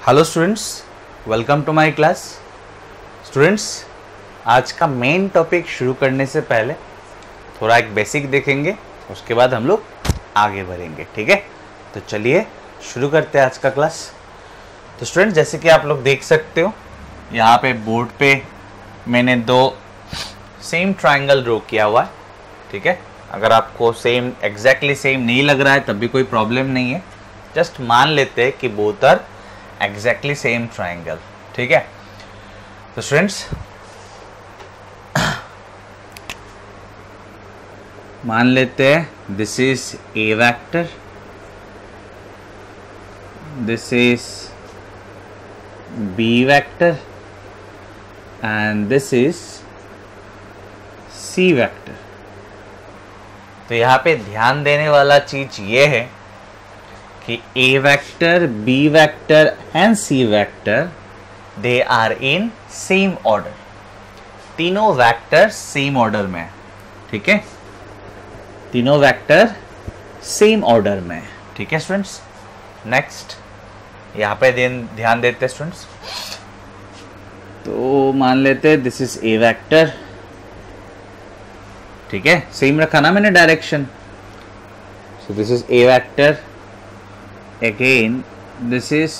Hello students welcome to my class students आज का main topic शुरू करने से पहले थोड़ा एक बेसिक देखेंगे, उसके बाद हम लोग आगे बढ़ेंगे, ठीक है? तो चलिए, शुरू करते हैं आज का क्लास तो स्टूडेंट्स जैसे कि आप लोग देख सकते हो, यहाँ पे बोर्ड पे मैंने दो सेम ट्राइंगल ड्रॉ किया हुआ है, ठीक है? अगर आपको सेम एग्जैक्टली सेम नहीं लग रहा है, तब भी कोई प्रॉब्लम नहीं है। जस्ट मान लेते हैं कि both are exactly same triangle ठीक है? तो स्टूडेंट्स मान लेते हैं this is A vector this is B vector and this is C vector तो यहाँ पे ध्यान देने वाला चीज़ ये है कि A vector B vector and C vector they are in same order तीनों वेक्टर सेम ऑर्डर में ठीक है? तीनों वेक्टर सेम ऑर्डर में ठीक है स्टूडेंट्स नेक्स्ट यहाँ पे ध्यान देते स्टूडेंट्स तो मान लेते दिस इज़ ए वेक्टर ठीक है? सेम रखा ना मैंने direction so this is A vector again this is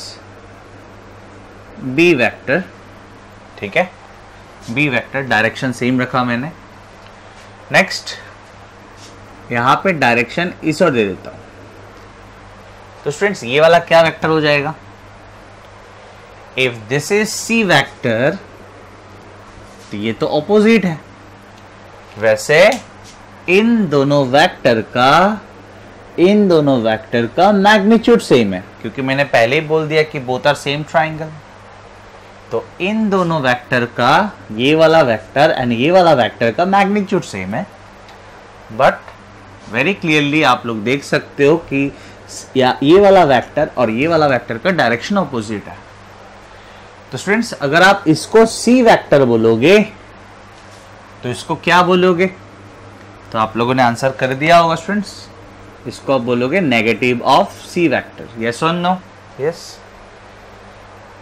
B vector ठीक है? बी वेक्टर डायरेक्शन सेम रखा मैंने। नेक्स्ट यहाँ पे डायरेक्शन इस और दे देता हूँ। तो स्टूडेंट्स ये वाला क्या वेक्टर हो जाएगा? If this is C vector तो ये तो ऑपोजिट है। वैसे, इन दोनों वेक्टर का इन दोनों वेक्टर का मैग्नीट्यूड सेम है। क्योंकि मैंने पहले ही बोल दिया कि बोथ आर सेम ट्राइंगल तो इन दोनों वेक्टर का, ये वाला वेक्टर एंड ये वाला वेक्टर का मैग्नीट्यूड सेम है। बट वेरी क्लियरली आप लोग देख सकते हो कि या ये वाला वेक्टर और ये वाला वेक्टर का डायरेक्शन ऑपोजिट है। तो स्टूडेंट्स अगर आप इसको सी वेक्टर बोलोगे तो इसको क्या बोलोगे? तो आप लोगों ने आंसर कर दिया होगा स्टूडेंट्स इसको आप बोलोगे negative of C vector yes और नो यस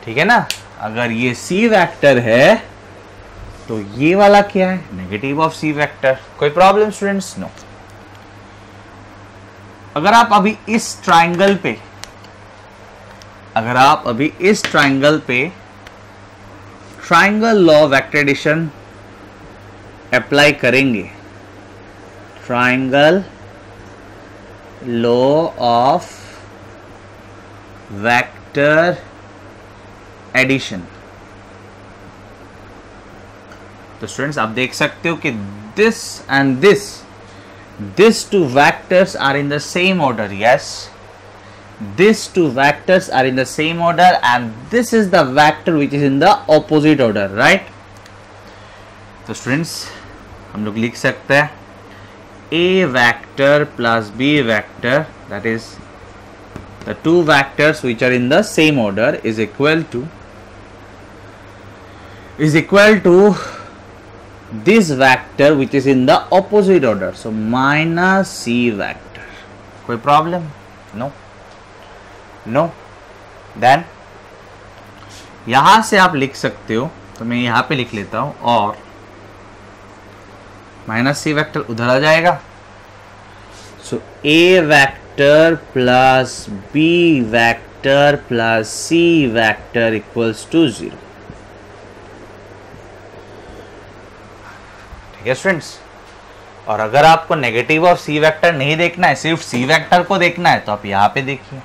ठीक है ना? अगर ये सी वैक्टर है तो ये वाला क्या है? नेगेटिव ऑफ़ सी वैक्टर कोई प्रॉब्लम स्टूडेंट्स नो अगर आप अभी इस ट्राइंगल पे अगर आप अभी इस ट्राइंगल पे triangle law vector addition apply करेंगे triangle law of vector addition तो स्टूडेंट्स आप देख सकते हो कि this and this this two vectors are in the same order yes this two vectors are in the same order and this is the vector which is in the opposite order right तो students हम लोग लिख सकते हैं A vector plus B vector that is the two vectors which are in the same order is equal to is equal to this vector which is in the opposite order. So, minus c vector. कोई problem no no then यहाँ से आप लिख सकते हो तो मैं यहाँ पे लिख लेता हूँ और माइनस सी वेक्टर उधर आ जाएगा so A vector plus B vector plus C vector equals to zero ठीक स्टूडेंट्स और अगर आपको नेगेटिव ऑफ़ सी वेक्टर नहीं देखना है, सिर्फ़ सी वेक्टर को देखना है तो आप यहाँ पे देखिए।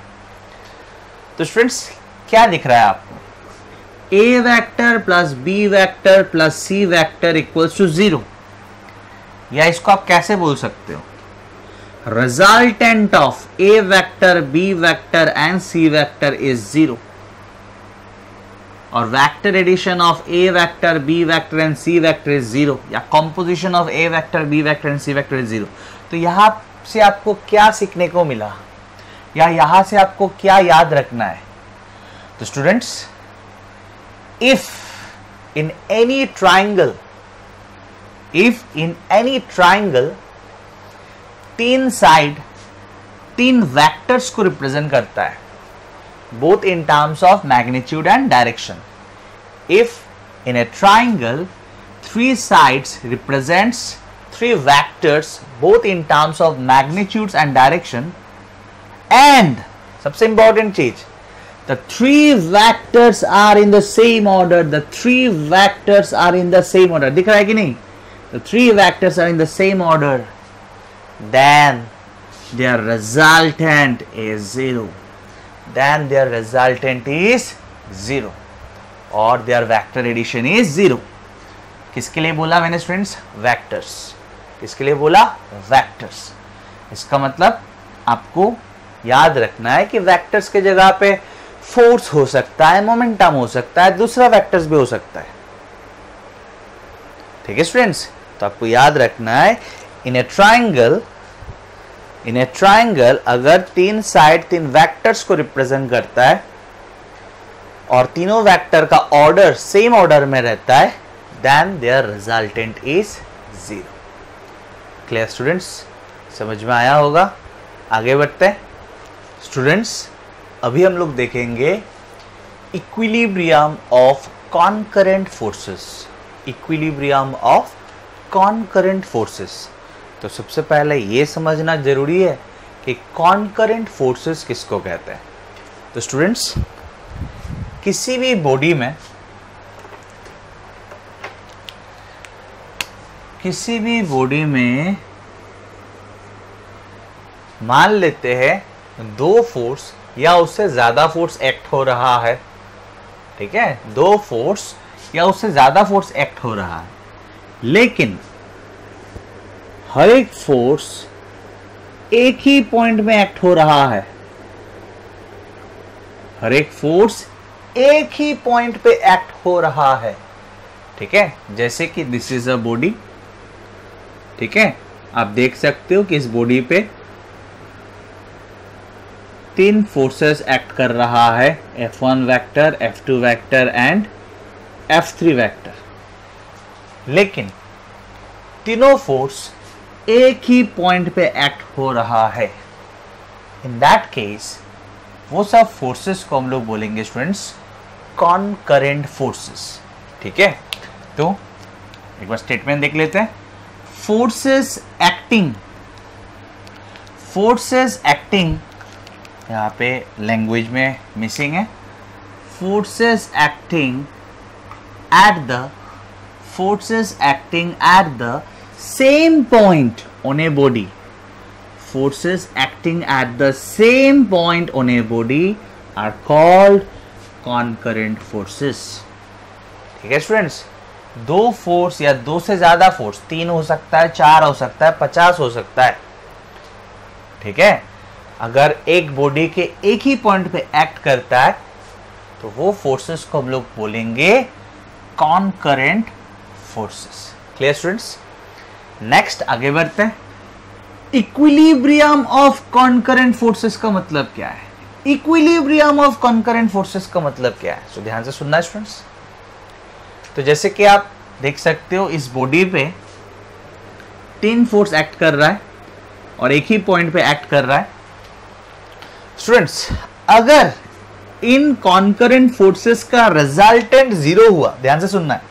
तो स्टूडेंट्स क्या दिख रहा है आपको? A vector plus B vector plus C vector equals to zero या इसको आप कैसे बोल सकते हो? Resultant of A vector B vector and C vector is zero और vector addition of A vector B vector and C vector is zero या composition of A vector B vector and C vector is zero तो यहाँ से आपको क्या सीखने को मिला? या यहाँ से आपको क्या याद रखना है? तो students if in any triangle if in any triangle तीन साइड तीन वैक्टर्स को रिप्रेजेंट करता है। Both in terms of magnitude and direction if in a triangle three sides represents three vectors both in terms of magnitude and direction and सबसे important cheese the three vectors are in the same order the three vectors are in the same order दिख रहा है कि नहीं? The three vectors are in the same order then their resultant is zero. Then their resultant is zero. और their vector addition is zero. किसके लिए बोला मैंने स्टूडेंट्स वेक्टर्स किसके लिए बोला? वेक्टर्स इसका मतलब आपको याद रखना है कि वेक्टर्स के जगह पे फोर्स हो सकता है मोमेंटम हो सकता है, दूसरा वेक्टर्स भी हो सकता है। ठीक है स्टूडेंट्स तो आपको याद रखना है in a triangle in a triangle अगर तीन साइड तीन वेक्टर्स को रिप्रेजेंट करता है, और तीनों वेक्टर का ऑर्डर सेम ऑर्डर में रहता है then their resultant is zero clear students समझ में आया होगा? आगे बढ़ते हैं। स्टूडेंट्स अभी हम लोग देखेंगे equilibrium of concurrent forces equilibrium of concurrent forces तो सबसे पहले ये समझना ज़रूरी है कि कॉन्करेंट फोर्सेस किसको कहते हैं? तो स्टूडेंट्स किसी भी बॉडी में, किसी भी बॉडी में मान लेते हैं दो फोर्स या उससे ज़्यादा फोर्स एक्ट हो रहा है, ठीक है? दो फोर्स या उससे ज़्यादा फोर्स एक्ट हो रहा है। लेकिन हर एक फोर्स एक ही पॉइंट में एक्ट हो रहा है। हर एक फोर्स एक ही पॉइंट पे एक्ट हो रहा है। ठीक है? जैसे कि दिस इज़ अ बॉडी ठीक है? आप देख सकते हो कि इस बॉडी पे तीन फोर्सेस एक्ट कर रहा है। F1 vector F2 vector and F3 vector लेकिन तीनों फोर्स एक ही पॉइंट पे एक्ट हो रहा है। इन दैट केस वो सब फोर्सेस को हम लोग बोलेंगे स्टूडेंट्स कॉन्करेंट फोर्सेस ठीक है? तो एक बार स्टेटमेंट देख लेते हैं। फोर्सेस एक्टिंग फोर्सेस एक्टिंग यहाँ पे लैंग्वेज में मिसिंग है। Forces acting at the forces acting at the same point on a body forces acting at the same point on a body are called concurrent forces. ठीक है students दो force या दो से ज़्यादा फोर्स तीन हो सकता है, चार हो सकता है, पचास हो सकता है। ठीक है? अगर एक बॉडी के एक ही पॉइंट पे एक्ट करता है तो वो फोर्सेस को हम लोग बोलेंगे concurrent forces clear students next आगे बढ़ते हैं। इक्विलिब्रियम ऑफ़ कॉन्करेंट फोर्सेस का मतलब क्या है? इक्विलिब्रियम ऑफ़ कॉन्करेंट फोर्सेस का मतलब क्या है? तो so, ध्यान से सुनना स्टूडेंट्स तो जैसे कि आप देख सकते हो इस बॉडी पे तीन फोर्स एक्ट कर रहा है और एक ही पॉइंट पे एक्ट कर रहा है। स्टूडेंट्स अगर इन कॉन्करेंट फोर्सेस का रिजल्टेंट ज़ीरो हुआ ध्यान से सुनना है।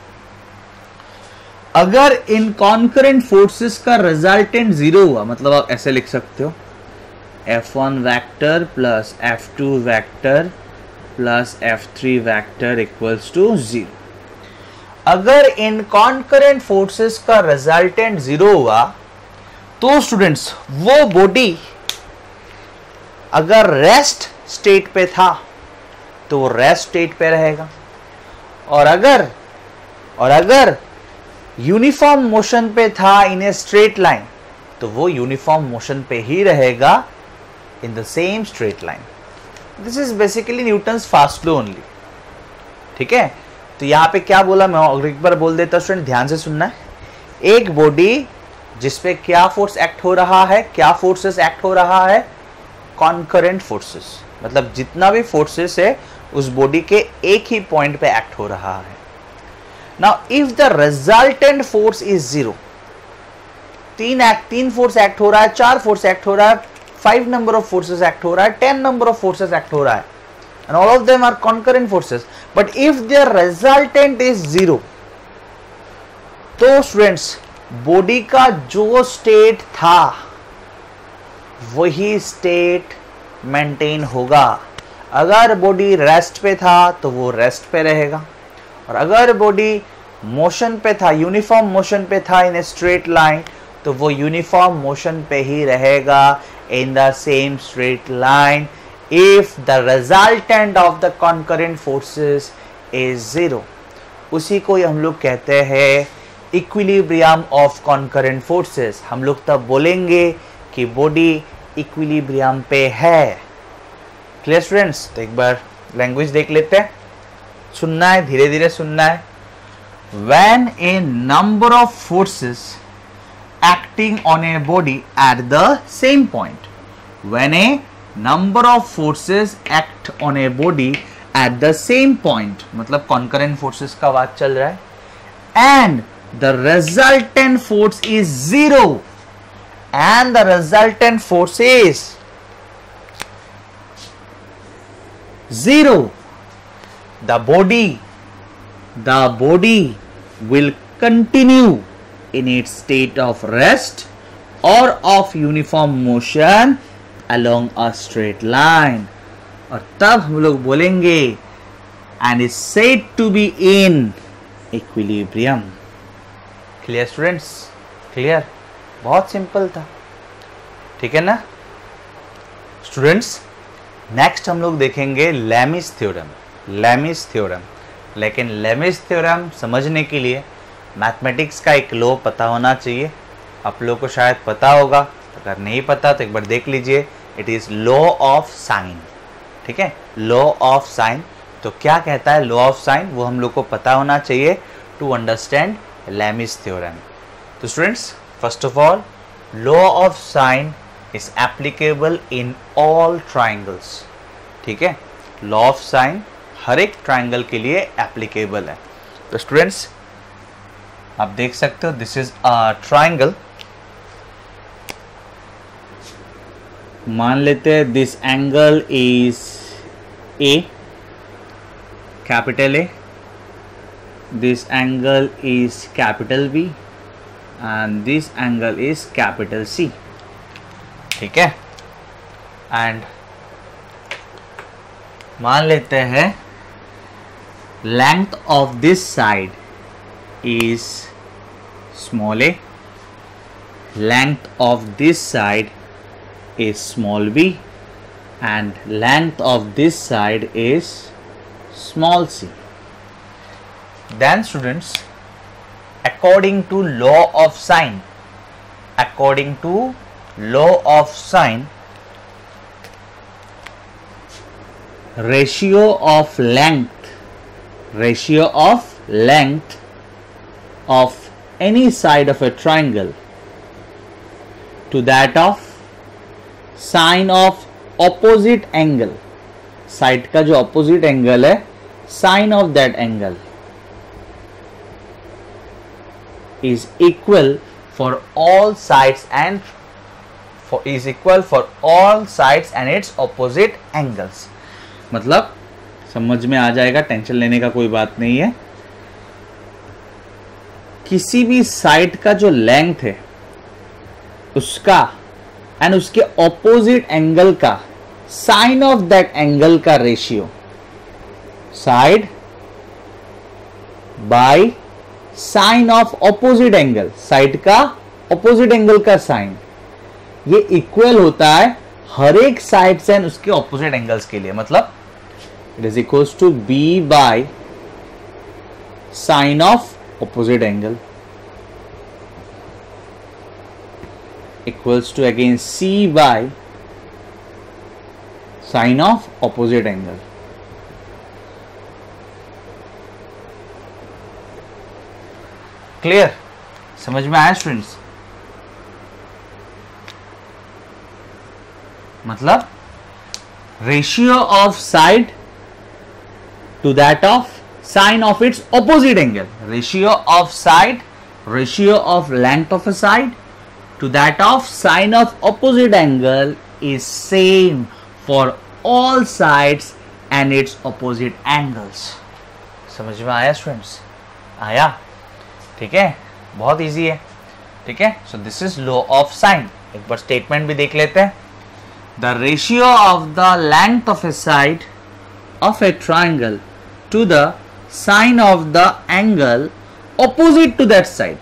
अगर इन कॉन्करेंट फोर्सेस का रिजल्टेंट ज़ीरो हुआ मतलब आप ऐसे लिख सकते हो। F1 vector plus F two vector plus F three vector equals to zero अगर इन कॉन्करेंट फोर्सेस का रिजल्टेंट ज़ीरो हुआ तो स्टूडेंट्स वो बॉडी अगर रेस्ट स्टेट पे था तो वो रेस्ट स्टेट पे रहेगा। और अगर और अगर यूनिफॉर्म मोशन पे था इन ए स्ट्रेट लाइन तो वो यूनिफॉर्म मोशन पे ही रहेगा in the same straight line. This is basically Newton's first law only ठीक है? तो यहाँ पे क्या बोला मैं और एक बार बोल देता स्टूडेंट ध्यान से सुनना। है एक बॉडी जिसपे क्या फोर्स एक्ट हो रहा है, क्या फोर्सेस एक्ट हो रहा है? कॉन्करेंट फोर्सेस मतलब जितना भी फोर्सेस है, उस बॉडी के एक ही पॉइंट पे एक्ट हो रहा है। Now if the resultant force is zero तीन एक्ट तीन फोर्स एक्ट हो रहा है, चार फोर्स एक्ट हो रहा है five number of forces act हो रहा है ten number of forces act हो रहा है. And all of them are concurrent forces. But if their resultant is zero तो स्टूडेंट्स बॉडी का जो स्टेट था, वही स्टेट मेंटेन होगा. अगर बॉडी रेस्ट पे था तो वो रेस्ट पे रहेगा. और अगर बॉडी मोशन पे था, यूनिफॉर्म मोशन पे था इन ए स्ट्रेट लाइन तो वो यूनिफॉर्म मोशन पे ही रहेगा in the same straight line if the resultant of the concurrent forces is zero उसी को हम लोग कहते हैं इक्विलिब्रियम ऑफ़ कॉन्करेंट फोर्सेस हम लोग तब बोलेंगे कि बॉडी इक्विलिब्रियम पे है। क्लियर स्टूडेंट्स तो एक बार लैंग्वेज देख लेते हैं। सुनना है धीरे धीरे सुनना है। When a number of forces acting on a body at the same point when a number of forces act on a body at the same point मतलब concurrent forces का बात चल रहा है and the resultant force is zero and the resultant force is zero the body the body will continue in its state of rest or of uniform motion along a straight line और तब हम लोग बोलेंगे and is said to be in equilibrium clear students clear बहुत simple था ठीक है ना स्टूडेंट्स नेक्स्ट हम लोग देखेंगे लैमिस थ्योरम लैमिस थ्योरम लेकिन लेमिस थ्योरम समझने के लिए मैथमेटिक्स का एक लॉ पता होना चाहिए। आप लोग को शायद पता होगा, अगर नहीं पता तो एक बार देख लीजिए। It is law of sine ठीक है? लॉ ऑफ़ साइन तो क्या कहता है लॉ ऑफ़ साइन वो हम लोग को पता होना चाहिए टू अंडरस्टैंड लेमिस थ्योरम तो students first of all law of sine is applicable in all triangles ठीक है? लॉ ऑफ़ साइन हर एक ट्राइंगल के लिए एप्लीकेबल है। तो स्टूडेंट्स आप देख सकते हो दिस इज़ अ ट्राइंगल मान लेते हैं this angle is a capital A this angle is capital B and this angle is capital C ठीक है? एंड मान लेते हैं length of this side is small a. Length of this side is small b. And length of this side is small c. Then students according to law of sine according to law of sine ratio of length ratio of length of any side of a triangle to that of sine of opposite angle side का जो opposite angle है sine of that angle is equal for all sides and for is equal for all sides and its opposite angles मतलब समझ में आ जाएगा, tension लेने का कोई बात नहीं है। किसी भी साइड का जो लेंथ है, उसका एंड उसके ऑपोजिट एंगल का साइन ऑफ़ दैट एंगल का ratio side by sine of opposite angle side का ऑपोजिट एंगल का साइन ये इक्वल होता है हर एक साइड से उसके ऑपोजिट एंगल्स के लिए। मतलब it is equals to b by sine of opposite angle equals to again c by sine of opposite angle clear समझ में आया स्टूडेंट्स मतलब ratio of side to that of sine of its opposite angle. Ratio of side, ratio of length of a side to that of sine of opposite angle is same for all sides and its opposite angles समझ में आया students आया ठीक है बहुत easy है ठीक है so this is law of sine एक बार स्टेटमेंट भी देख लेते हैं the ratio of the length of a side of a triangle to the sine of the angle opposite to that side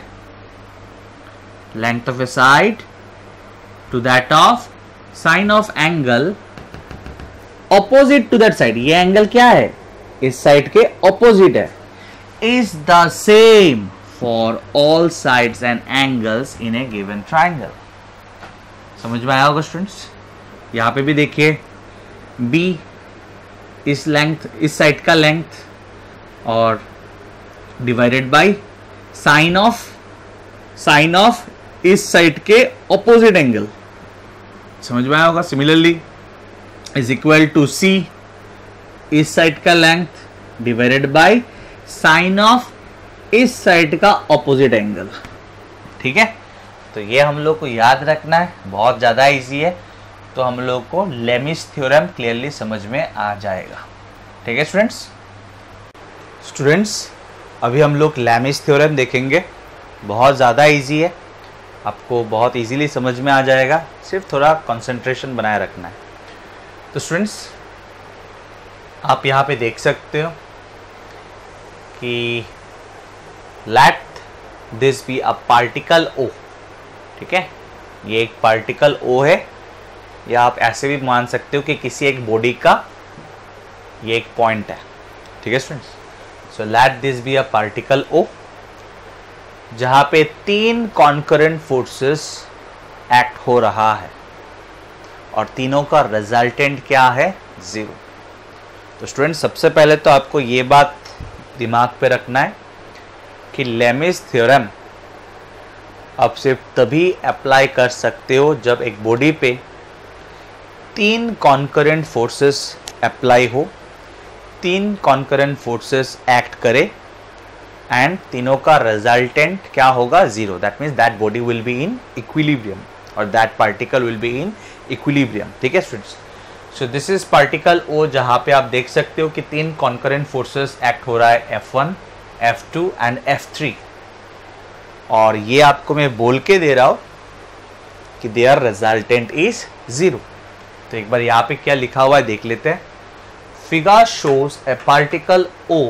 length of a side to that of sine of angle opposite to that side ये angle क्या है इस side के opposite है is the same for all sides and angles in a given triangle समझ में आया होगा स्टूडेंट्स यहां पे भी देखिए बी इस लेंथ इस साइड का लेंथ और divided by sine of sine of इस साइड के ऑपोजिट एंगल समझ में आया होगा? Similarly is equal to C इस साइड का length divided by sine of इस साइड का ऑपोजिट एंगल ठीक है? तो ये हम लोग को याद रखना है। बहुत ज़्यादा इजी है। तो हम लोग को लेमिस थ्योरम क्लियरली समझ में आ जाएगा। ठीक है स्टूडेंट्स स्टूडेंट्स अभी हम लोग लेमिस थ्योरम देखेंगे। बहुत ज़्यादा इजी है। आपको बहुत इजीली समझ में आ जाएगा। सिर्फ़ थोड़ा कंसंट्रेशन बनाए रखना है। तो स्टूडेंट्स आप यहाँ पे देख सकते हो कि let this be a particle O ठीक है? ये एक पार्टिकल ओ है। या आप ऐसे भी मान सकते हो कि किसी एक बॉडी का ये एक पॉइंट है। ठीक है students so let this be a particle O जहाँ पे तीन कॉन्करेंट फोर्सेस एक्ट हो रहा है और तीनों का रिजल्टेंट क्या है? ज़ीरो तो स्टूडेंट सबसे पहले तो आपको ये बात दिमाग पे रखना है कि लेमिस थ्योरम आप सिर्फ़ तभी अप्लाई कर सकते हो जब एक बॉडी पे तीन कॉन्करेंट फोर्सेस अप्लाई हो तीन कॉन्करेंट फोर्सेस एक्ट करे एंड तीनों का रिजल्टेंट क्या होगा? Zero that means that body will be in equilibrium और that particle will be in equilibrium ठीक है students so this is particle O जहाँ पे आप देख सकते हो कि तीन कॉन्करेंट फोर्सेस एक्ट हो रहा है F1, F2 एंड F3 और ये आपको मैं बोल के दे रहा हूँ कि देयर रिजल्टेंट इज़ ज़ीरो तो एक बार यहाँ पे क्या लिखा हुआ है, देख लेते हैं। Figure shows a particle O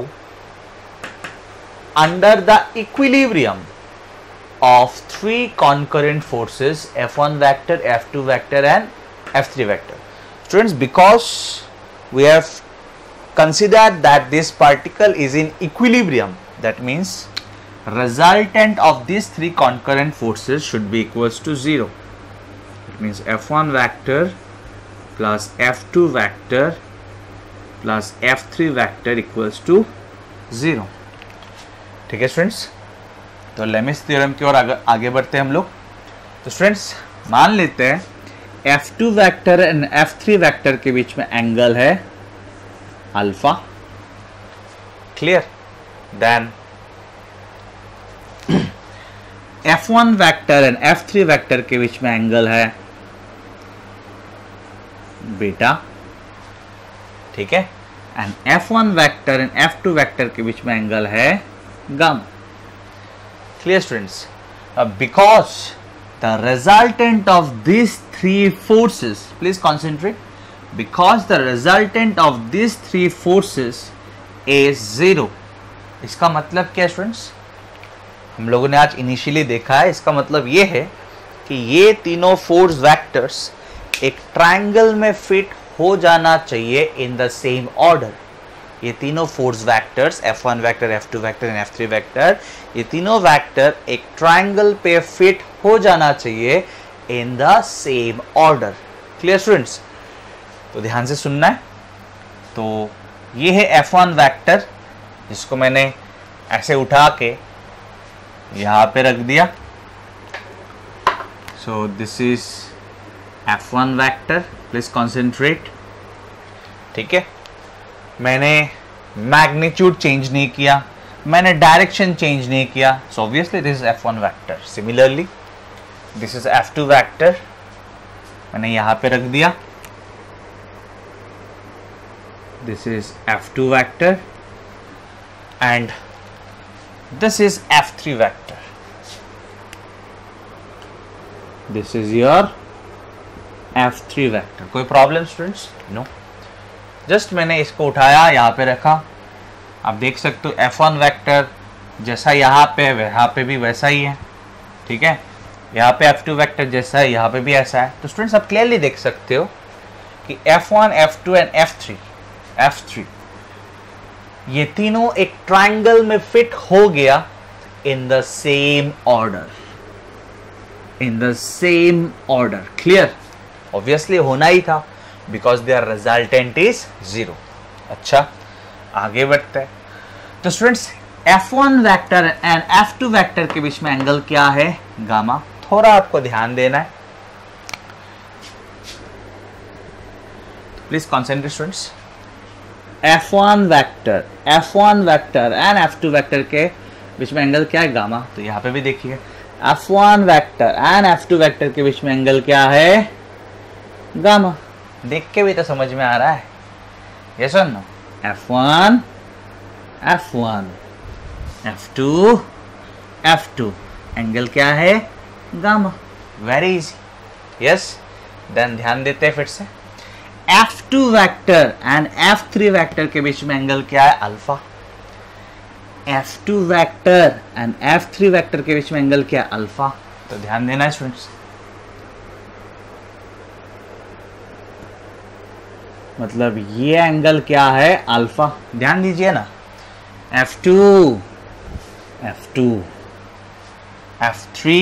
under the equilibrium of three concurrent forces F one vector F two vector and F three vector students because we have consider that this particle is in equilibrium that means resultant of this three concurrent forces should be equals to zero means F one vector plus F2 vector F three vector equals to zero ठीक है students तो Lami's theorem की ओर आगे, बढ़ते हैं हम लोग। तो स्टूडेंट्स मान लेते हैं F two vector and F three vector के बीच में एंगल है alpha clear then F one vector and F three vector के बीच में एंगल है बीटा ठीक है? And F one vector and F two vector के बीच में एंगल है gamma clear students because the resultant of this three forces please concentrate because the resultant of this three forces is zero इसका मतलब क्या students हम लोगों ने आज इनिशियली देखा है। इसका मतलब ये है कि ये तीनों फोर्स वेक्टर्स एक ट्रायंगल में फिट हो जाना चाहिए इन द सेम ऑर्डर ये तीनों force vectors F1 vector F2 vector and F3 vector ये तीनों वेक्टर एक ट्राइंगल पे फिट हो जाना चाहिए in the same order clear students तो ध्यान से सुनना है। तो ये है F1 वेक्टर जिसको मैंने ऐसे उठा के यहाँ पे रख दिया। So this is F1 vector please concentrate ठीक है? मैंने मैग्नीट्यूड चेंज नहीं किया, मैंने डायरेक्शन चेंज नहीं किया so obviously this is F one vector similarly this is F two vector मैंने यहाँ पे रख दिया। This is f2 vector and this is f3 vector. This is your f3 vector कोई प्रॉब्लम स्टूडेंट्स नो जस्ट मैंने इसको उठाया यहाँ पे रखा। आप देख सकते हो एफ़ वन वैक्टर जैसा यहाँ पे यहाँ पे भी वैसा ही है। ठीक है? यहाँ पे एफ़ टू वैक्टर जैसा है यहाँ पे भी ऐसा है। तो स्टूडेंट्स आप क्लियरली देख सकते हो कि f1, f2 and f3 f3 ये तीनों एक ट्राइंगल में फिट हो गया in the same order in the same order clear obviously होना ही था because their resultant is zero अच्छा आगे बढ़ते हैं। तो students F1 vector and F2 vector के बीच में एंगल क्या है? गामा थोड़ा आपको ध्यान देना है। Please concentrate students F1 vector F1 vector and F2 vector के बीच में एंगल क्या है? गामा तो यहाँ पे भी देखिए। F1 vector and F2 vector के बीच में एंगल क्या है? गामा। देख के भी तो समझ में आ रहा है। यस और no. F1 F1 F2 F2 angle क्या है? Gamma. Very easy yes then ध्यान देते हैं फिर से। F two vector and F three vector के बीच में एंगल क्या है? Alpha F two vector and F three vector के बीच में एंगल क्या है? अल्फ़ा तो ध्यान देना है स्टूडेंट्स मतलब ये एंगल क्या है? अल्फ़ा ध्यान दीजिए ना। F2 F2 F3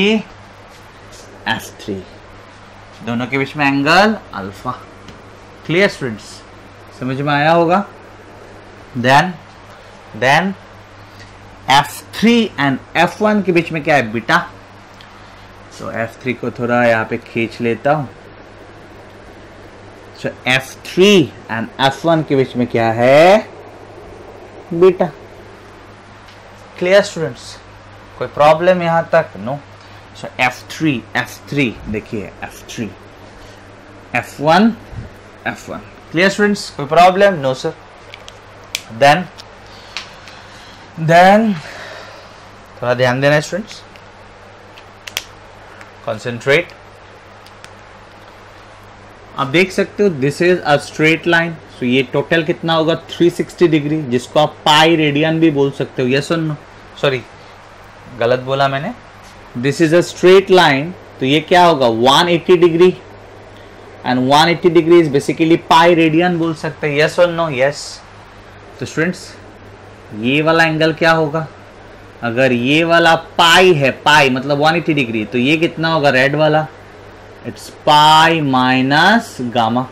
F3 दोनों के बीच में एंगल अल्फ़ा क्लियर स्टूडेंट्स समझ में आया होगा? Then then F3 and F one के बीच में क्या है बीटा तो एफ़ थ्री को थोड़ा यहाँ पे खींच लेता हूँ। सो F3 एंड एफ़ वन के बीच में क्या है? बीटा। क्लियर स्टूडेंट्स कोई प्रॉब्लम यहाँ तक? नो सो F3 F3 देखिए F3 F1 F1 clear students कोई problem no sir then then थोड़ा ध्यान देना स्टूडेंट्स कॉन्सेंट्रेट आप देख सकते हो this is a straight line so ये टोटल कितना होगा? 360 डिग्री जिसको आप पाई रेडियन भी बोल सकते हो. यस और नो सॉरी गलत बोला मैंने. This is a straight line तो ये क्या होगा? 180 degree and 180 degree is basically pi radian बोल सकते हैं. यस और नो यस तो स्टूडेंट्स ये वाला एंगल क्या होगा? अगर ये वाला पाई है पाई मतलब 180 डिग्री तो ये कितना होगा? रेड वाला. It's pi minus gamma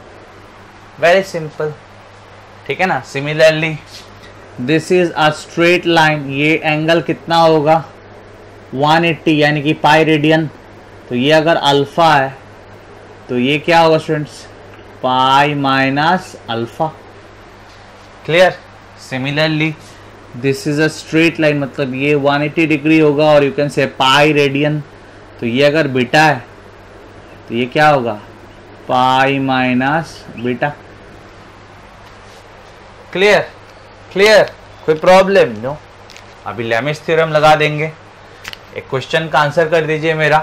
very simple ठीक है ना? Similarly this is a straight line ये एंगल कितना होगा? 180 यानी कि पाई रेडियन तो ये अगर अल्फ़ा है तो ये क्या होगा students pi minus alpha clear similarly this is a straight line मतलब ये 180 डिग्री होगा और you can say pi radian तो ये अगर बीटा है तो ये क्या होगा? Pi minus beta. Clear clear कोई प्रॉब्लम नो अभी लेमिस थ्योरम लगा देंगे। एक क्वेश्चन का आंसर कर दीजिए मेरा।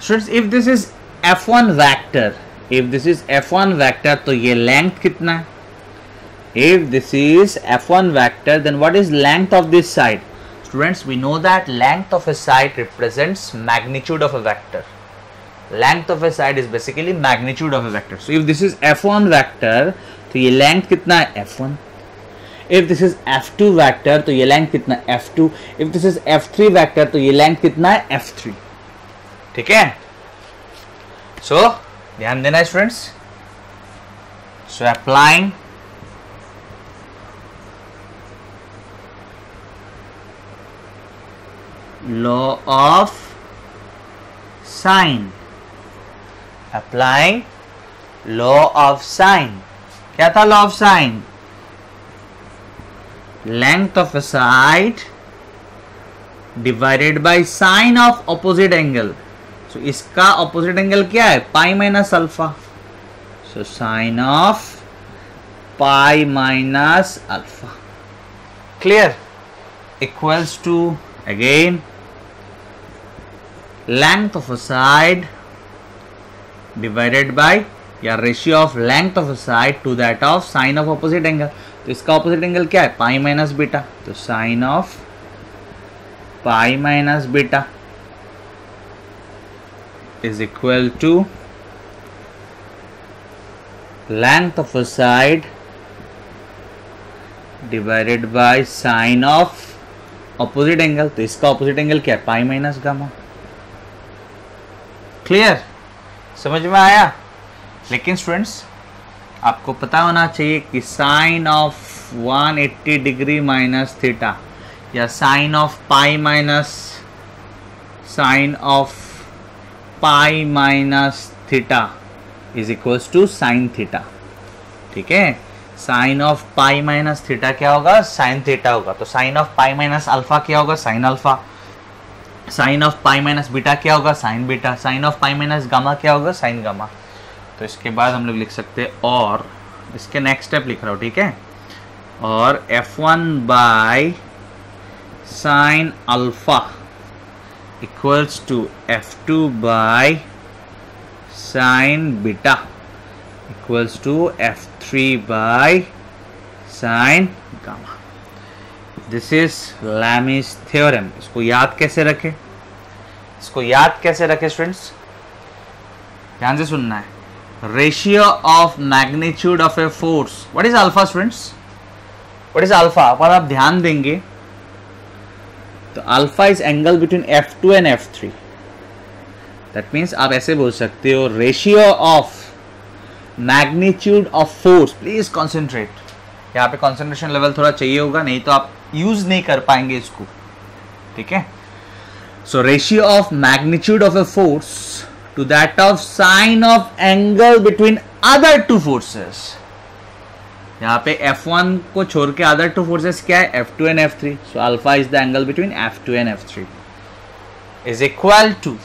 Students if this is F one vector if this is F one vector तो ये लेंथ कितना है? If this is F one vector then what is length of this side students we know that length of a side represents magnitude of a vector length of a side is basically magnitude of a vector so if this is f1 vector तो ये length कितना है f1 if this is f2 vector तो ये length कितना है f2 if this is f3 vector तो ये length कितना है f3 ठीक है so ध्यान देना students so applying law of sine applying law of sine क्या था law of sine length of a side divided by sine of opposite angle so इसका ऑपोजिट एंगल क्या है? Pi minus alpha so sine of pi minus alpha clear equals to again length of a side divided by या ratio of length of side to that of sine of opposite angle तो इसका opposite angle क्या है? Pi minus beta तो sine of pi minus beta is equal to length of a side divided sine of opposite angle. तो इसका opposite angle क्या है? Pi minus gamma clear समझ में आया? लेकिन स्टूडेंट्स आपको पता होना चाहिए कि sine of 180 degree minus theta या sine of pi minus sine of pi minus theta is equals to sine theta ठीक है? Sine of pi minus theta क्या होगा? साइन थीटा होगा। तो sine of pi minus alpha क्या होगा? Sine alpha sine of pi minus beta क्या होगा? Sine beta. Sine of pi minus gamma क्या होगा? Sine gamma. तो इसके बाद हम लोग लिख सकते हैं और इसके नेक्स्ट स्टेप लिख रहा हूँ, ठीक है? और F one by sine alpha equals to F two by sine beta equals to F three by sine this is Lami's theorem इसको याद कैसे रखें? इसको याद कैसे रखें स्टूडेंट्स ध्यान से सुनना है। Ratio of magnitude of a force what is alpha, students? What is alpha? पर आप ध्यान देंगे। तो alpha is angle between F two and F three that means आप ऐसे बोल सकते हो ratio of magnitude of force please concentrate यहाँ पे कॉन्सेंट्रेशन लेवल थोड़ा चाहिए होगा, नहीं तो आप यूज़ नहीं कर पाएँगे इसको। ठीक है? So ratio of magnitude of a force to that of sine of angle between other two forces यहाँ पे F1 को छोड़ के अदर टू फोर्सेस क्या है? F2 and F three so alpha is the angle between F2 and F3 is equal to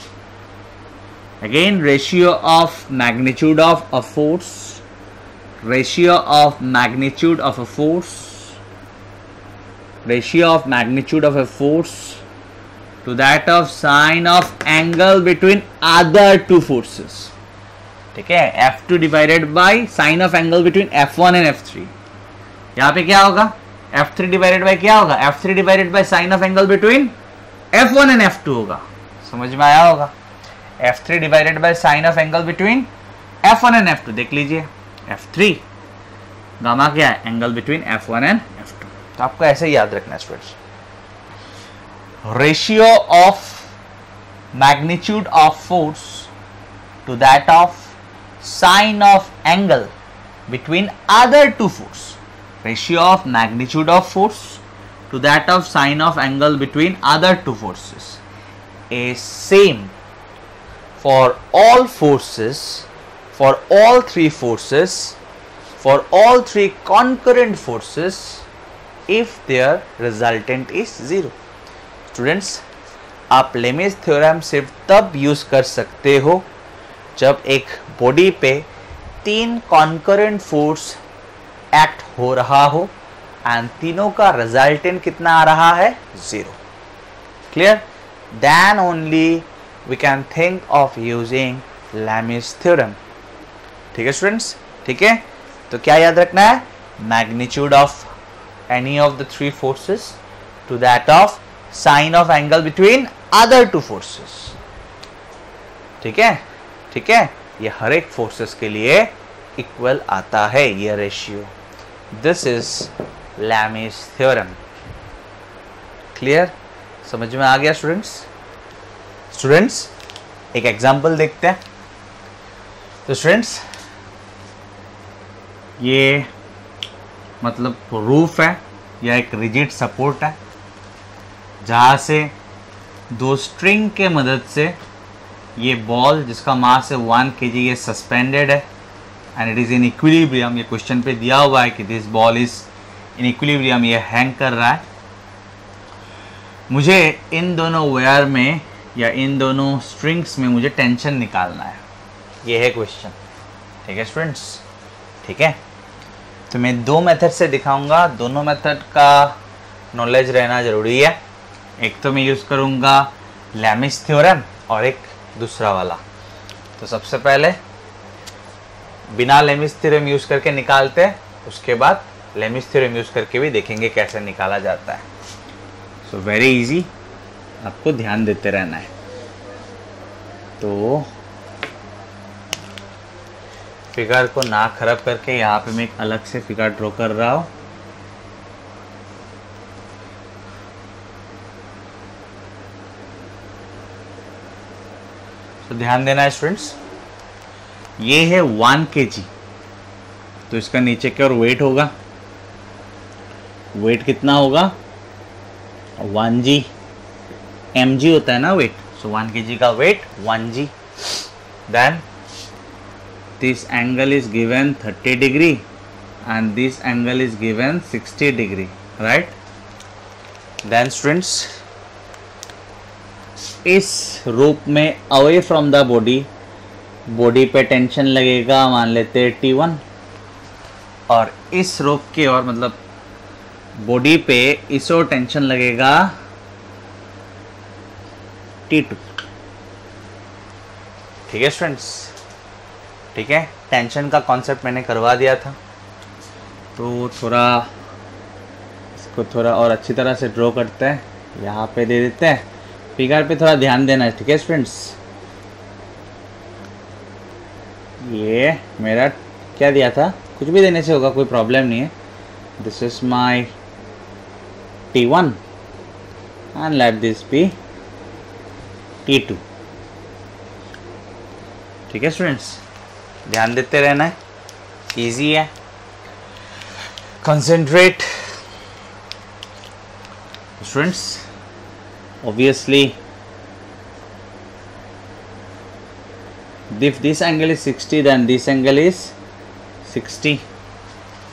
again ratio of magnitude of a force ratio of magnitude of a force ratio of magnitude of a force to that of sine of angle between other two forces. ठीक है? F2 divided by sine of angle between F1 and F3 यहाँ पे क्या होगा? F3 divided by क्या होगा? F3 divided by sine of angle between F1 and F2 होगा। समझ में आया होगा? F3 divided by sine of angle between F1 and F2 देख लीजिए। F3 गामा क्या है? Angle between F1 and F2 तो आपको ऐसे ही याद रखना है students ratio of magnitude of force to that of sine of angle between other two force ratio of magnitude of force to that of sine of angle between other two forces is same for all forces for all three forces for all three concurrent forces if their resultant is zero. Students आप Lami's theorem सिर्फ़ तब use कर सकते हो जब एक body पे तीन कॉन्करेंट फोर्स एक्ट हो रहा हो एंड तीनों का रिजल्टेंट कितना आ रहा है? Zero clear then only we can think of using Lami's theorem ठीक है स्टूडेंट्स ठीक है? तो क्या याद रखना है? Magnitude of any of the three forces to that of sine of angle between other two forces ठीक है? ठीक है? ये हर एक फोर्सेस के लिए इक्वल आता है ये ratio this is Lami's theorem clear समझ में आ गया स्टूडेंट्स स्टूडेंट्स एक एग्जांपल देखते हैं. तो स्टूडेंट्स ये मतलब रूफ है, या एक रिजिड सपोर्ट है, जहाँ से दो स्ट्रिंग के मदद से ये बॉल जिसका मास है वन के जी ये सस्पेंडेड है। And it is in equilibrium ये क्वेश्चन पे दिया हुआ है कि this ball is in equilibrium ये हैंग कर रहा है। मुझे इन दोनों वेयर में या इन दोनों स्ट्रिंग्स में मुझे टेंशन निकालना है। ये है क्वेश्चन ठीक है स्टूडेंट्स ठीक है? तो मैं दो मेथड से दिखाऊँगा। दोनों मेथड का नॉलेज रहना ज़रूरी है। एक तो मैं यूज़ करूँगा लैमिस थ्योरम और एक दूसरा वाला। तो सबसे पहले बिना लेमिस थ्योरम यूज़ करके निकालते हैं। उसके बाद लेमिस थ्योरम यूज़ करके भी देखेंगे कैसे निकाला जाता है। सो वेरी इजी आपको ध्यान देते रहना है। तो फिगर को ना खराब करके यहाँ पे मैं एक अलग से फिगर ड्रॉ कर रहा हूँ। तो ध्यान देना है स्टूडेंट्स ये है वन के जी तो इसका नीचे की ओर वेट होगा। वेट कितना होगा? वन जी एम जी होता है ना वेट सो वन के जी का weight one g. Then this angle is given 30 degree and this angle is given 60 degree, right? Then students, इस रूप में away from the body body पे टेंशन लगेगा, मान लेते टी वन और इस रूप की और मतलब बॉडी पे इस ओर टेंशन लगेगा टी टू ठीक है स्टूडेंट्स ठीक है? टेंशन का कॉन्सेप्ट मैंने करवा दिया था। तो थोड़ा, इसको थोड़ा और अच्छी तरह से ड्रॉ करते हैं। यहाँ पे दे देते हैं। फिगर पे थोड़ा ध्यान देना है, ठीक है स्टूडेंट्स ये मेरा क्या दिया था? कुछ भी देने से होगा, कोई प्रॉब्लम नहीं है। This is my T one and let this be T two ठीक है स्टूडेंट्स ध्यान देते रहना है। इजी है। Concentrate students obviously if this angle is 60 then this angle is 60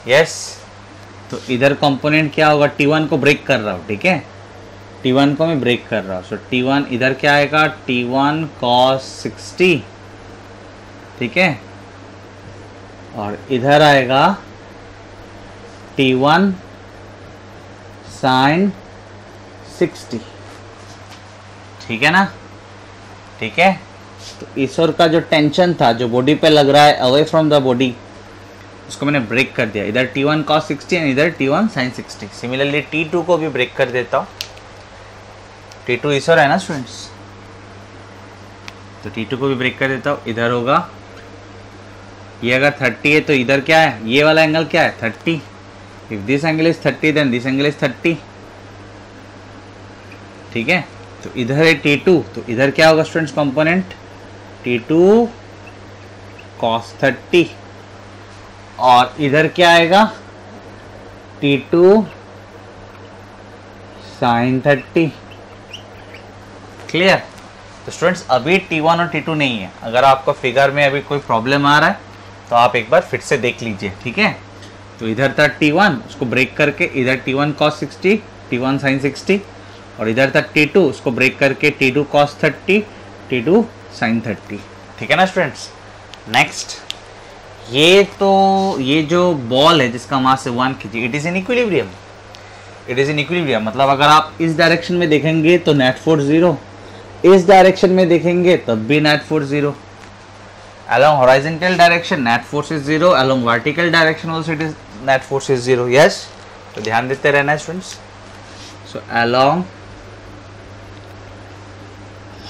yes? तो इधर कंपोनेंट क्या होगा? T1 को ब्रेक कर रहा हूँ ठीक है? T1 को मैं ब्रेक कर रहा हूँ। सो so, T1 इधर क्या आएगा? T1 cos 60 ठीक है? और इधर आएगा टी वन साइन सिक्सटी ठीक है ना? ठीक है? तो ईश्वर का जो टेंशन था, जो बॉडी पे लग रहा है अवे फ्रॉम द बॉडी उसको मैंने ब्रेक कर दिया। इधर T one cos sixty and इधर T one sine sixty similarly T two को भी ब्रेक कर देता हूँ। टी टू ईश्वर है ना स्टूडेंट्स तो टी टू को भी ब्रेक कर देता हूँ। इधर होगा ये अगर 30 है तो इधर क्या है? ये वाला एंगल क्या है? 30 if this angle is 30 then this angle is 30 ठीक है? तो इधर है T2 तो इधर क्या होगा स्टूडेंट्स कंपोनेंट T2 cos 30 और इधर क्या आएगा? T2 sin 30 क्लियर तो स्टूडेंट्स अभी T1 और T2 नहीं है। अगर आपको फिगर में अभी कोई प्रॉब्लम आ रहा है तो आप एक बार फिर से देख लीजिए, ठीक है? तो इधर था टी वन उसको ब्रेक करके इधर T one cos sixty T one sine sixty और इधर था टी टू उसको ब्रेक करके T two cos thirty T two sine thirty ठीक है ना स्टूडेंट्स नेक्स्ट ये तो ये जो बॉल है जिसका मास है one K G it is in equilibrium it is in equilibrium मतलब अगर आप इस डायरेक्शन में देखेंगे तो नेट फोर्स ज़ीरो इस डायरेक्शन में देखेंगे तब भी net force zero along horizontal direction net force is zero along vertical direction also it is net force is zero yes तो ध्यान देते रहना है students so along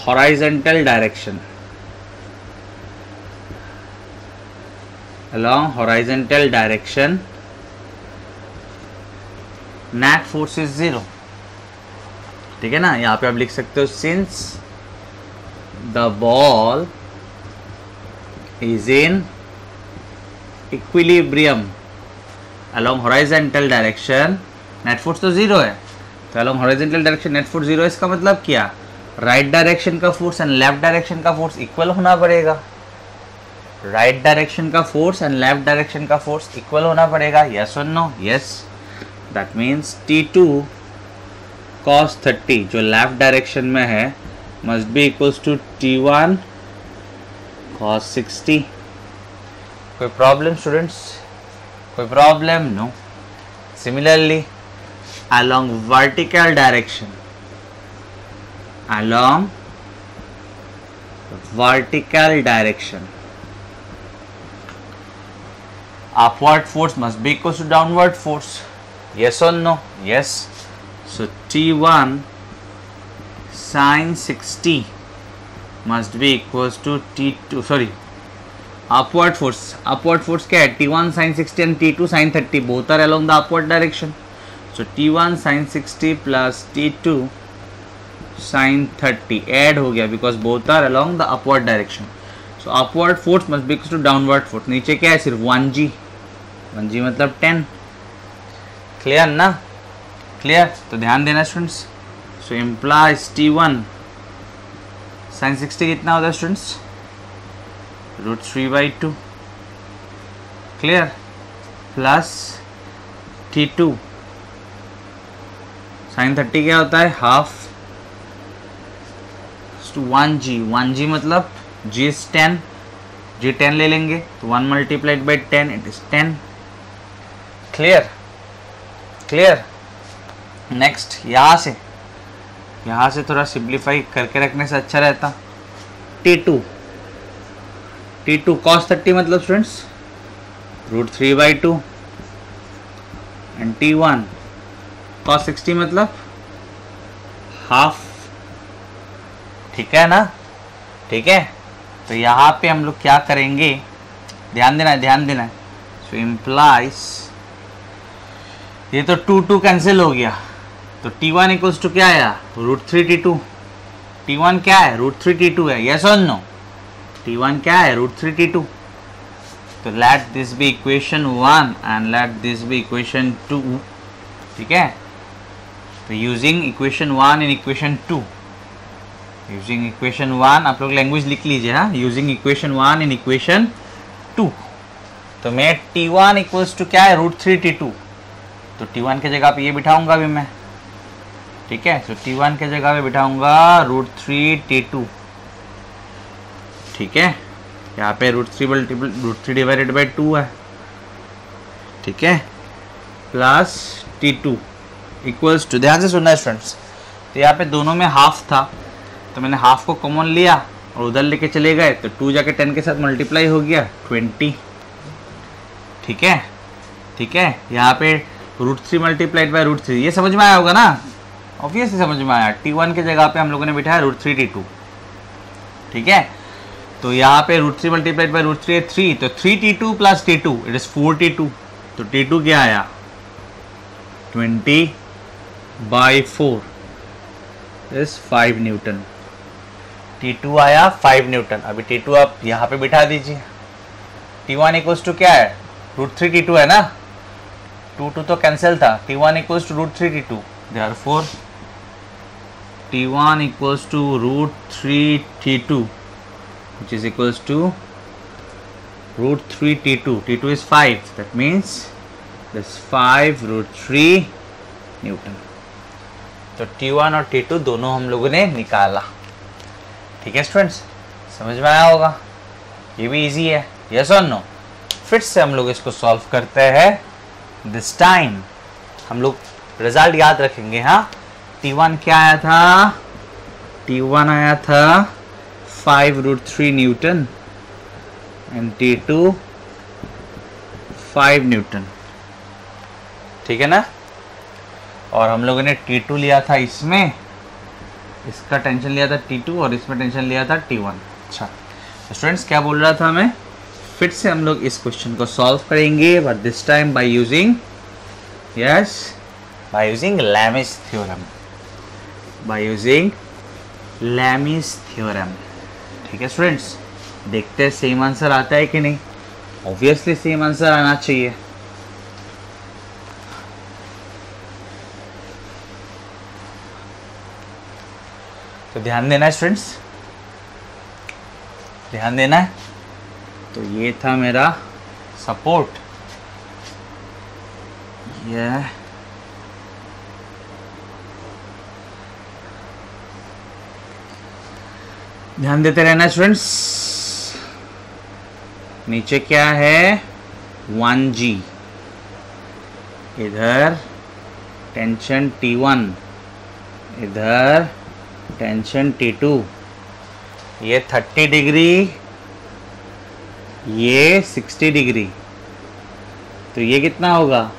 horizontal direction along horizontal direction net force is zero ठीक है ना यहाँ पे आप लिख सकते हो since the ball is in equilibrium along horizontal direction, net force तो ज़ीरो है। तो along horizontal direction, net force zero इसका मतलब क्या? राइट right डायरेक्शन का फोर्स एंड लेफ़्ट डायरेक्शन का फोर्स इक्वल होना पड़ेगा। राइट डायरेक्शन का फोर्स एंड लेफ़्ट डायरेक्शन का फोर्स इक्वल होना पड़ेगा। यस और no yes that means T two cos thirty जो लेफ़्ट डायरेक्शन में है must be equals to T one cos 60 कोई प्रॉब्लम स्टूडेंट्स कोई problem no similarly along vertical direction along vertical direction upward force must be equal to downward force yes or no yes so t1 sine 60 must be equals to T two sorry upward force upward force क्या है? T one sine sixty and T two sine thirty both are along the upward direction so T one sine sixty plus T two sine thirty add हो गया because both are along the upward direction so upward force must be equal to downward force नीचे क्या है? सिर्फ़ one जी one जी मतलब ten clear ना? Clear तो ध्यान देना students so implies T one sin 60 कितना होता है students root three by two clear plus T two sine thirty क्या होता है? Half one g one g मतलब g is ten g ten ले लेंगे. तो one multiplied by ten it is ten clear clear next यहाँ से. यहाँ से थोड़ा सिंप्लीफाई करके रखने से अच्छा रहता। T two T two cos thirty मतलब students root three by two and T one cos sixty मतलब? हाफ़ ठीक है ना? ठीक है? तो यहाँ पे हम लोग क्या करेंगे? ध्यान देना है, ध्यान देना है। सो इम्प्लाइज ये तो टू टू कैंसिल हो गया। तो टी वन इक्वल्स टू क्या आया root three T two T one क्या है? रूट थ्री टी टू है. यस और नो टी वन क्या है? रूट थ्री टी टू तो let this be equation one and let this be equation two ठीक है? तो using equation one in equation two using equation one आप लोग लैंग्वेज लिख लीजिए हाँ? Using equation one in equation two तो मैं टी वन इक्वल्स टू क्या है? रूट थ्री टी टू तो टी वन की जगह पे ये बिठाऊँगा अभी मैं। ठीक है? तो टी वन की जगह पे बिठाऊँगा रूट थ्री टी टू ठीक है? यहाँ पे root three multiple root three divided by two है। ठीक है? Plus T two equals to ध्यान से सुनना है स्टूडेंट्स तो यहाँ पे दोनों में हाफ़ था। तो मैंने हाफ़ को कॉमन लिया और उधर लेके चले गए। तो टू जाके टेन के साथ मल्टीप्लाई हो गया ट्वेंटी ठीक है? ठीक है? यहाँ पे root three multiplied by root three ये समझ में आया होगा ना? ऑब्वियसली समझ में आया। टी वन के जगह पे हम लोगों ने बिठाया रूट थ्री टी टू ठीक है? तो यहाँ पे root three multiplied by root three है थ्री तो three T two plus T two it is four T two तो टी टू क्या आया? Twenty by four is five newton T two आया फाइव न्यूटन अभी टी टू आप यहाँ पे बिठा दीजिए। टी वन इक्वल्स टू क्या है? रूट थ्री टी टू है ना? टू टू तो कैंसिल था। T one equals to root three T two therefore T one equals to root three T two which is equals to root 3 t2 t2 is 5 that means this 5 root 3 newton तो T1 और T2 दोनों हम लोगों ने निकाला। ठीक है students समझ में आया होगा? ये भी इजी है। यस और नो फिर से हम लोग इसको सॉल्व करते हैं दिस टाइम हम लोग रिज़ल्ट याद रखेंगे हाँ? T1 क्या आया था? टी वन आया था five root three newton and T two five newton ठीक है ना? और हम लोगों ने टी टू लिया था इसमें। इसका टेंशन लिया था टी टू और इसमें टेंशन लिया था टी वन अच्छा। तो स्टूडेंट्स क्या बोल रहा था मैं? फिर से हम लोग इस क्वेश्चन को सॉल्व करेंगे but this time by using yes by using Lami's theorem by using Lami's theorem ठीक है स्टूडेंट्स देखते हैं सेम आंसर आता है कि नहीं? ऑब्वियसली सेम आंसर आना चाहिए। तो ध्यान देना है स्टूडेंट्स ध्यान देना है? तो ये था मेरा सपोर्ट ये ध्यान देते रहना स्टूडेंट्स नीचे क्या है? One g. इधर टेंशन T1 इधर टेंशन T2 ये 30 डिग्री, ये 60 डिग्री. तो ये कितना होगा?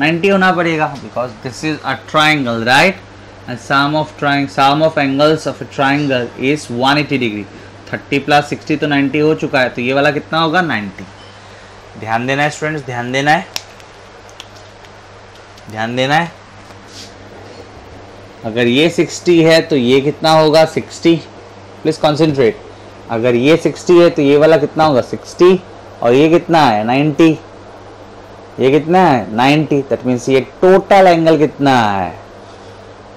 90 होना पड़ेगा because this is a triangle right and sum of trying sum of angles of a triangle is 180 degree 30 plus 60 तो 90 हो चुका है तो ये वाला कितना होगा? 90 ध्यान देना है स्टूडेंट्स ध्यान देना है। ध्यान देना है। अगर ये 60 है तो ये कितना होगा? 60 प्लीज़ कॉन्सेंट्रेट अगर ये 60 है तो ये वाला कितना होगा? 60 और ये कितना है? 90 ये कितना है? 90 दैट मीन्स ये टोटल एंगल कितना है?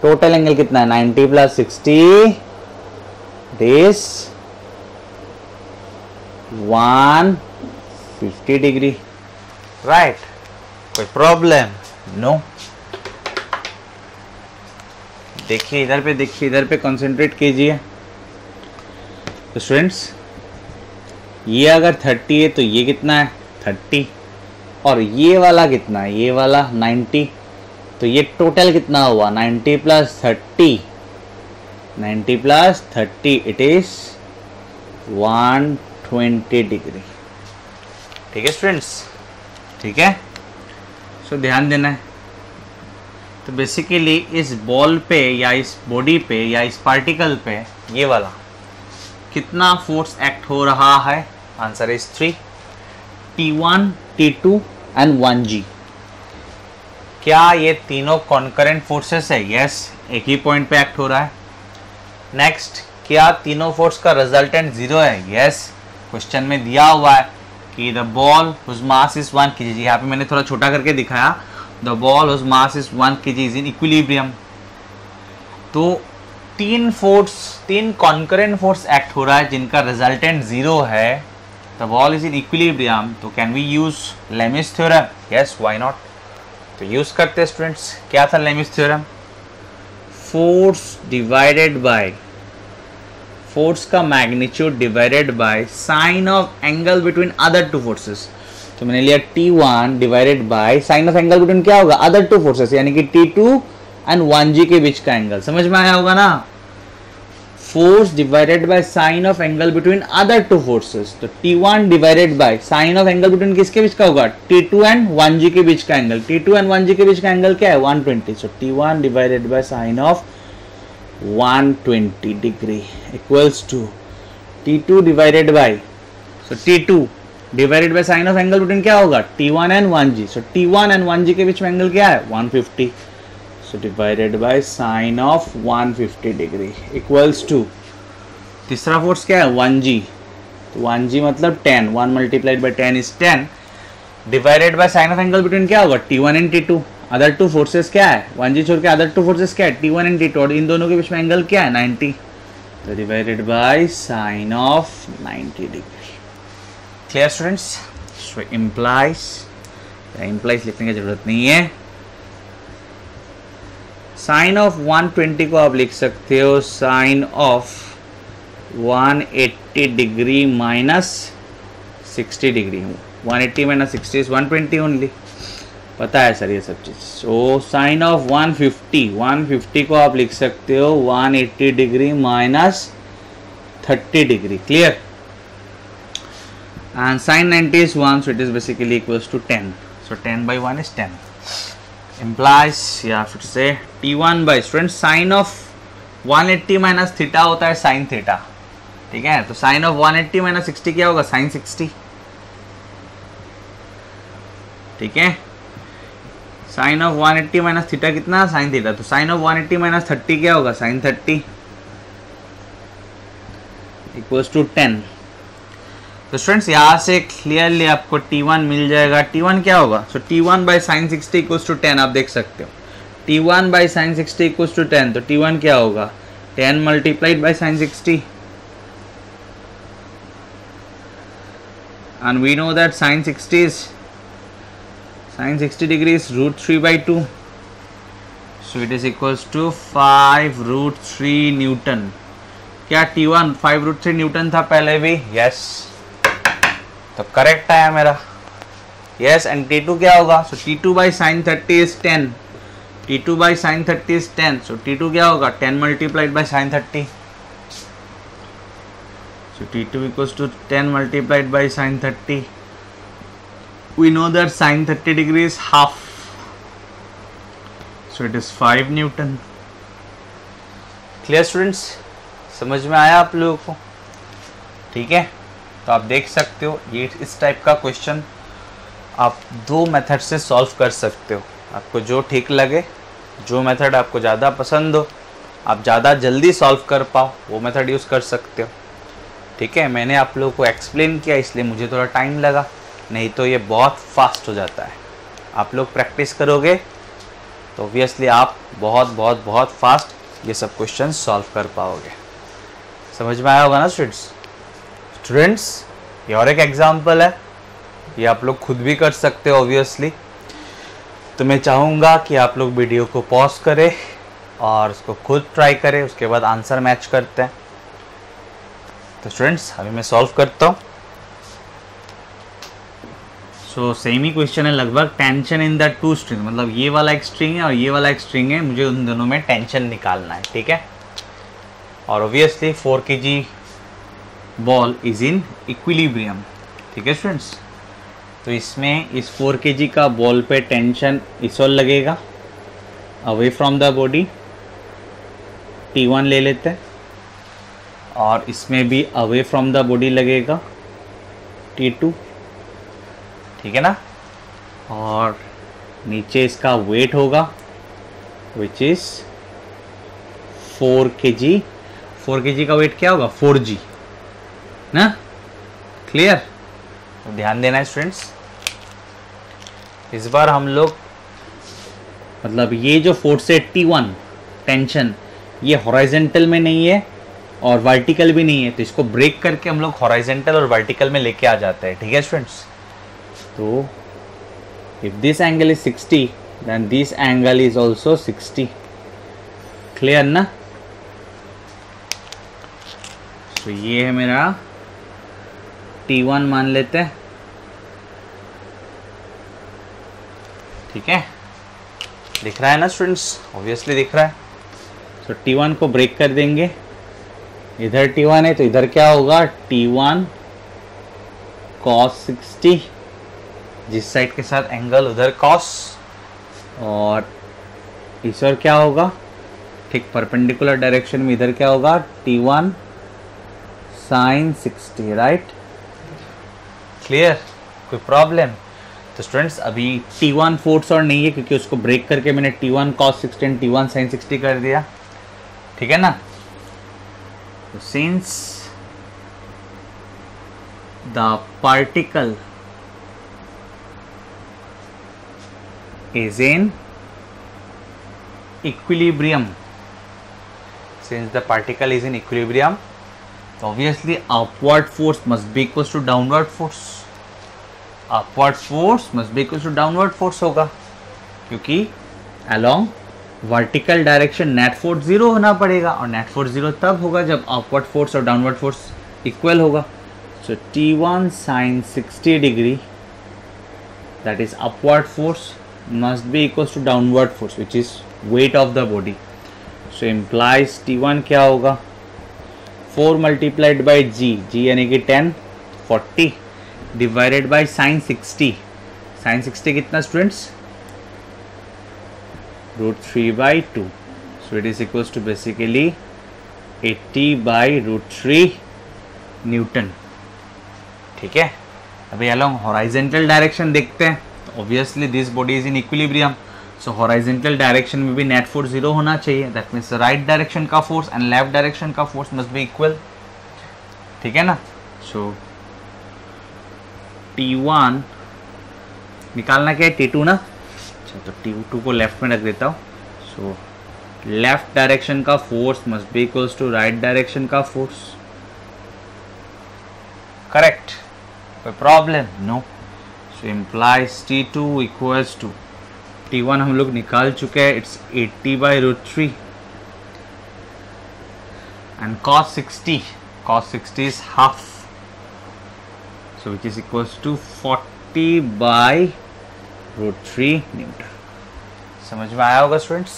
टोटल एंगल कितना है? 90 plus sixty this one fifty degree right कोई प्रॉब्लम नो देखिए इधर पे देखिए इधर पे कंसंट्रेट कीजिए। तो स्टूडेंट्स ये अगर 30 है तो ये कितना है? 30 और ये वाला कितना है? ये वाला 90 तो ये टोटल कितना हुआ? 90 plus thirty 90 plus thirty it is 120 degree ठीक है स्टूडेंट्स ठीक है? सो so, ध्यान देना है। तो बेसिकली इस बॉल पे या इस बॉडी पे या इस पार्टिकल पे ये वाला कितना फोर्स एक्ट हो रहा है? Answer is three T one T two and one g क्या ये तीनों कॉन्करेंट फोर्सेस है? यस yes, एक ही पॉइंट पे एक्ट हो रहा है। नेक्स्ट क्या तीनों फोर्स का रिजल्टेंट ज़ीरो है? यस yes, क्वेश्चन में दिया हुआ है कि the ball whose mass is one कीजिए यहाँ पे मैंने थोड़ा छोटा करके दिखाया। The ball whose mass is one k g is in equilibrium तो तीन फोर्स तीन कॉन्करेंट फोर्स एक्ट हो रहा है जिनका रिजल्टेंट ज़ीरो है। The ball is in equilibrium तो can we use Lami's theorem yes why not तो यूज़ करते हैं स्टूडेंट्स क्या था Lami's theorem force divided by force का magnitude divided by sine of angle between other two forces तो मैंने लिया T one divided by sine of angle between क्या होगा? अदर टू फोर्सेस यानी कि T two and one g के बीच का एंगल समझ में आया होगा ना? Force divided by sine of angle between other two forces तो T one divided by sine of angle between किसके बीच का होगा? T two and one g के बीच का angle T two and one g के बीच का एंगल क्या है? One twenty so T one divided by sine of 120 degree equals to T2 divided by, so T2 divided by sine of angle between क्या होगा? T1 and 1G so T1 and 1G के बीच में angle क्या है? 150 so divided by sine of 150 degree equals to तीसरा force क्या है? 1G तो 1G मतलब 10 1 multiplied by 10 is 10 divided by sine of angle between क्या होगा? T1 and T2 other two forces क्या है? वन जी छोड़ के अदर टू फोर्सेस क्या है? T one and T two और इन दोनों के बीच में एंगल क्या है? 90 तो divided by sine of 90 degree clear students implies implies लिखने की ज़रूरत नहीं है। साइन ऑफ़ 120 को आप लिख सकते हो, sine of 180 degree minus 60 degree 180 minus 60 is 120 only पता है सर ये सब चीज़। सो साइन ऑफ़ 150 150 को आप लिख सकते हो 180 degree minus 30 degree. Clear and sine 90 is 1 so it is basically equals to 10 so 10 by 1 is 10 implies, या फिर से t1 by student sin of 180 minus theta होता है साइन थीटा ठीक है? तो sin of 180 minus 60 क्या होगा? साइन 60 ठीक है? Sine of 180 eighty minus theta कितना? साइन थीटा तो sine of 180 eighty minus thirty क्या होगा? Sine thirty equals to ten तो स्टूडेंट्स यहाँ से क्लियरली आपको T1 मिल जाएगा। T1 क्या होगा? So T1 by sine sixty equals to ten आप देख सकते हो। T1 one by sine sixty equals to ten तो T1 क्या होगा? Ten multiplied by sine sixty and we know that sine 60 is sine 60 degree is root 3 by 2 so, it is equals to 5 root 3 newton. क्या T1 5 root 3 Newton था पहले भी? Yes yes. तो correct आया मेरा यस एंड टी टू क्या होगा so T two by sine thirty is ten T two by sine thirty is ten so T two क्या होगा ten multiplied by sine thirty So T2 equals to 10 multiplied by sine 30. We know that sine 30 degree is half. So, it is 5 Newton. Clear, students? समझ में आया आप लोगों को ठीक है तो आप देख सकते हो, ये इस टाइप का क्वेश्चन आप दो मेथड से सॉल्व कर सकते हो। आपको जो ठीक लगे, जो मेथड आपको ज़्यादा पसंद हो, आप ज़्यादा जल्दी सॉल्व कर पाओ, वो मेथड यूज़ कर सकते हो। ठीक है, मैंने आप लोगों को एक्सप्लेन किया, इसलिए मुझे थोड़ा टाइम लगा, नहीं तो ये बहुत फास्ट हो जाता है। आप लोग प्रैक्टिस करोगे तो ऑब्वियसली आप बहुत बहुत बहुत फास्ट ये सब क्वेश्चन सॉल्व कर पाओगे। समझ में आया होगा ना स्टूडेंट्स स्टूडेंट्स ये और एक एग्ज़ाम्पल है। ये आप लोग खुद भी कर सकते हो ऑब्वियसली तो मैं चाहूँगा कि आप लोग वीडियो को पॉज करें और उसको खुद ट्राई करें, उसके बाद आंसर मैच करते हैं। तो स्टूडेंट्स अभी मैं सॉल्व करता हूँ। सो सेम ही क्वेश्चन है, लगभग tension in the two string मतलब ये वाला एक स्ट्रिंग है और ये वाला एक स्ट्रिंग है। मुझे उन दोनों में टेंशन निकालना है, ठीक है? और obviously four k g ball is in equilibrium ठीक है स्टूडेंट्स तो इसमें इस फोर के जी का बॉल पे टेंशन इस ओर लगेगा। Away from the body T one ले लेते हैं। और इसमें भी अवे फ्रॉम द बॉडी लगेगा टी टू ठीक है ना? और नीचे इसका वेट होगा विच इज़ फोर के जी फोर के जी का वेट क्या होगा? फोर जी ना? क्लियर ध्यान देना है स्टूडेंट्स इस बार हम लोग मतलब ये जो फोर्स है टी वन टेंशन ये हॉराइजेंटल में नहीं है और वर्टिकल भी नहीं है तो इसको ब्रेक करके हम लोग हॉराइजेंटल और वर्टिकल में लेके आ जाते हैं, ठीक है स्टूडेंट्स तो if this angle is 60 then this angle is also 60 clear ना? तो ये है मेरा T1 मान लेते हैं। ठीक है? दिख रहा है ना स्टूडेंट्स ऑब्वियसली दिख रहा है। तो T1 को ब्रेक कर देंगे। इधर टी वन है तो इधर क्या होगा? टी वन कॉस सिक्सटी जिस साइड के साथ एंगल उधर कॉस और इस और क्या होगा? ठीक परपेंडिकुलर डायरेक्शन में इधर क्या होगा? T one sine sixty right clear कोई प्रॉब्लम तो स्टूडेंट्स अभी T1 वन फोर्स और नहीं है, क्योंकि उसको ब्रेक करके मैंने T1 one cos sixteen T one sine sixty कर दिया। ठीक है ना? तो since the particle is in equilibrium since the particle is in equilibrium obviously upward force must be equal to downward force upward force must be equal to downward force होगा, क्योंकि along vertical direction net force zero होना पड़ेगा और net force zero तब होगा जब upward force और downward force equal होगा। So T one sine sixty degree that is upward force must be equals to downward force which is weight of the body so implies T one क्या होगा? Four multiplied by g g यानी कि ten forty divided by sine sixty sine sixty कितना students root 3 by 2 so, it is equals two basically 80 by root 3 newton ठीक है? अभी along horizontal direction देखते हैं. Obviously this body is in equilibrium so horizontal direction में भी net force zero होना चाहिए. दैट मीन्स राइट डायरेक्शन का फोर्स एंड लेफ़्ट डायरेक्शन का फोर्स मस्ट बी इक्वल ठीक है ना? सो टी वन निकालना क्या है? टी टू ना? अच्छा तो टी टू को लेफ़्ट में रख देता हूँ। सो लेफ़्ट डायरेक्शन का force must be equals to right direction का फोर्स करेक्ट कोई problem no so implies T two equals to T one हम लोग निकाल चुके हैं। It's eighty by root three and cos sixty cos sixty is half so, which is equals to 40 T by root three newton समझ में आया होगा students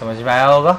समझ में आया होगा?